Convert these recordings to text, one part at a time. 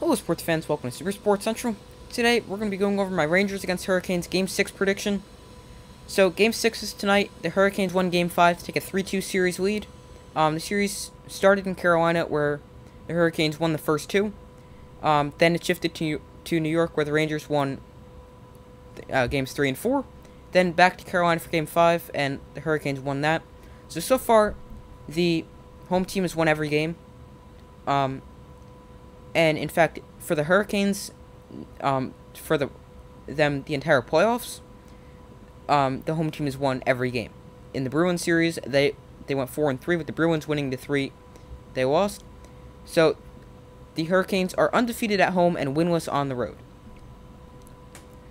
Hello sports fans, welcome to Super Sports Central. Today we're going to be going over my Rangers against Hurricanes Game 6 prediction. So Game 6 is tonight. The Hurricanes won Game 5 to take a 3-2 series lead. Um, the series started in Carolina where the Hurricanes won the first two. Um, then it shifted to, to New York where the Rangers won uh, Games 3 and 4. Then back to Carolina for Game 5 and the Hurricanes won that. So, so far the home team has won every game. Um, and in fact, for the Hurricanes, um, for the them the entire playoffs, um, the home team has won every game. In the Bruins series, they they went four and three with the Bruins winning the three they lost. So the Hurricanes are undefeated at home and winless on the road.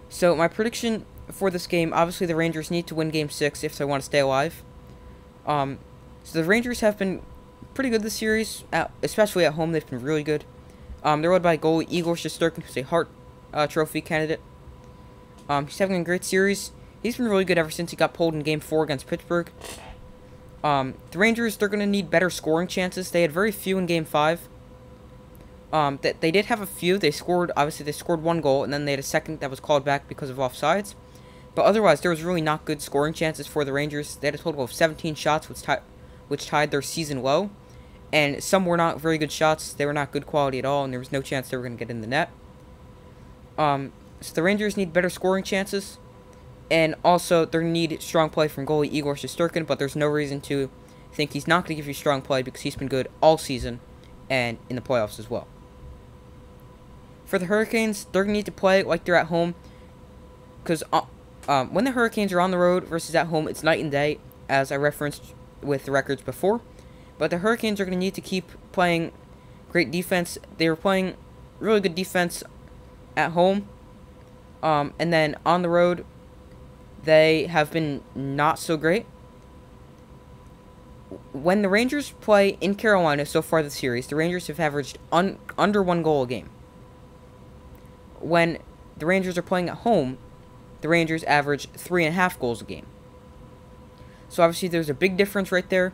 So my prediction for this game, obviously the Rangers need to win Game Six if they want to stay alive. Um, so the Rangers have been pretty good this series, especially at home. They've been really good. Um, they're led by goalie Igor Shesterkin, who's a Hart uh, Trophy candidate. Um, he's having a great series. He's been really good ever since he got pulled in Game 4 against Pittsburgh. Um, the Rangers, they're going to need better scoring chances. They had very few in Game 5. Um, that they did have a few. They scored, obviously, they scored one goal, and then they had a second that was called back because of offsides. But otherwise, there was really not good scoring chances for the Rangers. They had a total of 17 shots, which, which tied their season low and some were not very good shots. They were not good quality at all, and there was no chance they were going to get in the net. Um, so the Rangers need better scoring chances, and also they need strong play from goalie Igor Shesterkin, but there's no reason to think he's not going to give you strong play because he's been good all season and in the playoffs as well. For the Hurricanes, they're going to need to play like they're at home because uh, um, when the Hurricanes are on the road versus at home, it's night and day, as I referenced with the records before. But the Hurricanes are going to need to keep playing great defense. They were playing really good defense at home. Um, and then on the road, they have been not so great. When the Rangers play in Carolina so far this series, the Rangers have averaged un under one goal a game. When the Rangers are playing at home, the Rangers average three and a half goals a game. So obviously there's a big difference right there.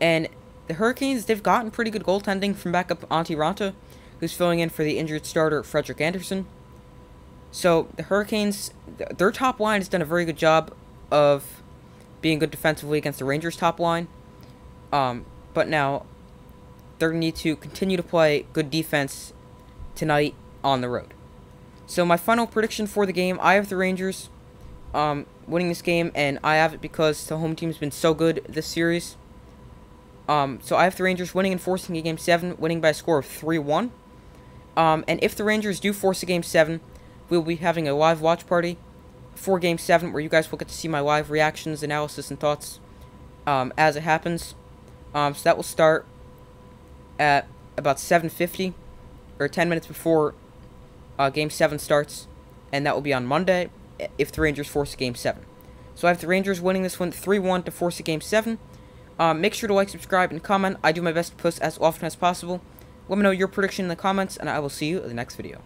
And the Hurricanes, they've gotten pretty good goaltending from backup Antti Raanta, who's filling in for the injured starter Frederik Andersen. So the Hurricanes, their top line has done a very good job of being good defensively against the Rangers' top line. Um, but now they're going to need to continue to play good defense tonight on the road. So my final prediction for the game, I have the Rangers um, winning this game, and I have it because the home team's been so good this series. Um, so I have the Rangers winning and forcing a game 7, winning by a score of 3-1. Um, and if the Rangers do force a game 7, we'll be having a live watch party for game 7 where you guys will get to see my live reactions, analysis, and thoughts um, as it happens. Um, so that will start at about 7.50 or 10 minutes before uh, game 7 starts. And that will be on Monday if the Rangers force a game 7. So I have the Rangers winning this one 3-1 to force a game 7. Um, make sure to like, subscribe, and comment. I do my best to post as often as possible. Let me know your prediction in the comments, and I will see you in the next video.